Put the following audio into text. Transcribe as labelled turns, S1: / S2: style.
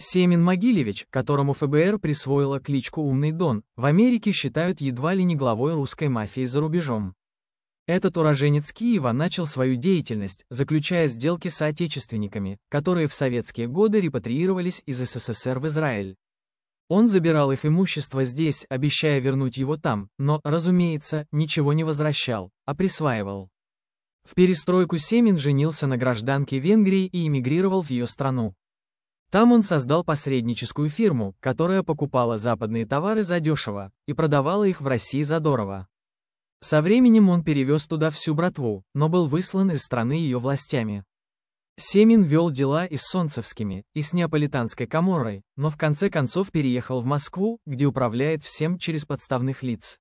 S1: Семин Могилевич, которому ФБР присвоило кличку «Умный Дон», в Америке считают едва ли не главой русской мафии за рубежом. Этот уроженец Киева начал свою деятельность, заключая сделки с соотечественниками, которые в советские годы репатриировались из СССР в Израиль. Он забирал их имущество здесь, обещая вернуть его там, но, разумеется, ничего не возвращал, а присваивал. В перестройку Семин женился на гражданке Венгрии и эмигрировал в ее страну. Там он создал посредническую фирму, которая покупала западные товары задешево и продавала их в России задорого. Со временем он перевез туда всю братву, но был выслан из страны ее властями. Семин вел дела и с Солнцевскими, и с Неаполитанской коморой, но в конце концов переехал в Москву, где управляет всем через подставных лиц.